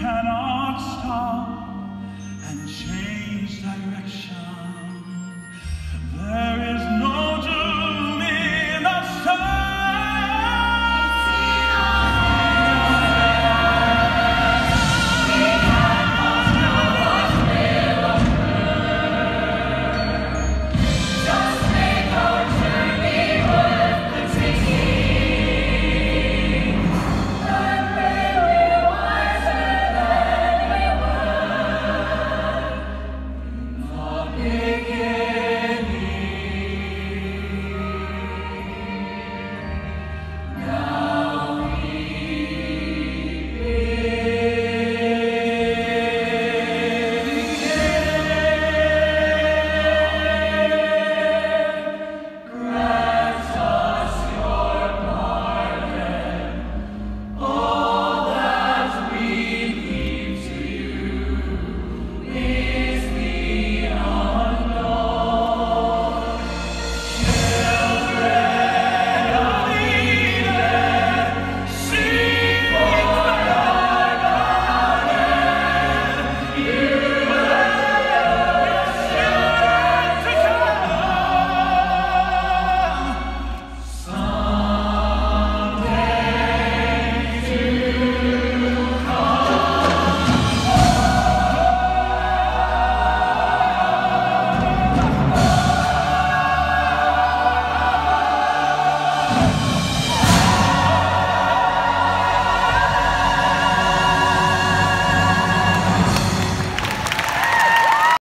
cannot stop and change direction.